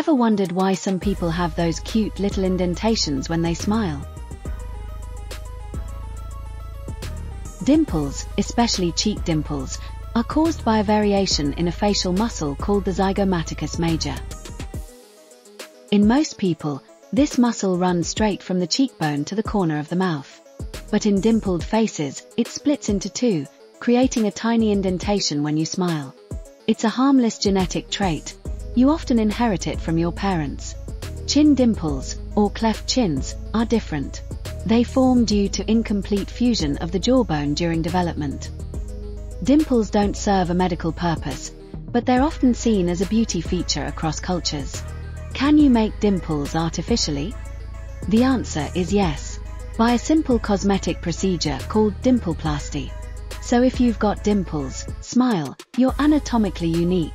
Ever wondered why some people have those cute little indentations when they smile? Dimples, especially cheek dimples, are caused by a variation in a facial muscle called the zygomaticus major. In most people, this muscle runs straight from the cheekbone to the corner of the mouth. But in dimpled faces, it splits into two, creating a tiny indentation when you smile. It's a harmless genetic trait. You often inherit it from your parents. Chin dimples, or cleft chins, are different. They form due to incomplete fusion of the jawbone during development. Dimples don't serve a medical purpose, but they're often seen as a beauty feature across cultures. Can you make dimples artificially? The answer is yes, by a simple cosmetic procedure called dimpleplasty. So if you've got dimples, smile, you're anatomically unique.